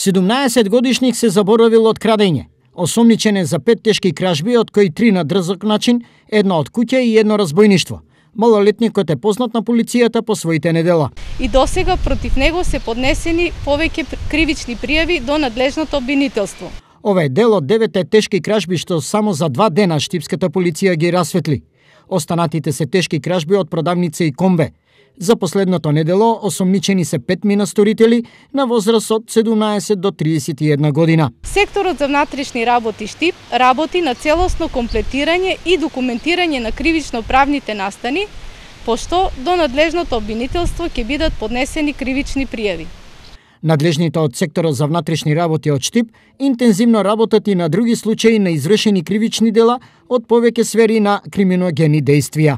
17 годишник се заборавил од крадење. Осомничен е за пет тешки кражби, од кои три на дрзок начин, едно од куќа и едно разбойништво. Малолетникот е познат на полицијата по своите недела. И досега против него се поднесени повеќе кривични пријави до надлежното обвинителство. Ова е дел од девете тешки кражби што само за два дена штипската полиција ги расветли. Останатите се тешки кражби од продавница и комбе. За последното недело осомничени се пет минасторители на возраст од 17 до 31 година. Секторот за внатрешни работи Штип работи на целосно комплетирање и документирање на кривично-правните настани, пошто до надлежното обвинителство ќе бидат поднесени кривични пријави. Надлежните од секторот за внатрешни работи од Штип интензивно работат и на други случаи на извршени кривични дела од повеќе сфери на криминогени действија.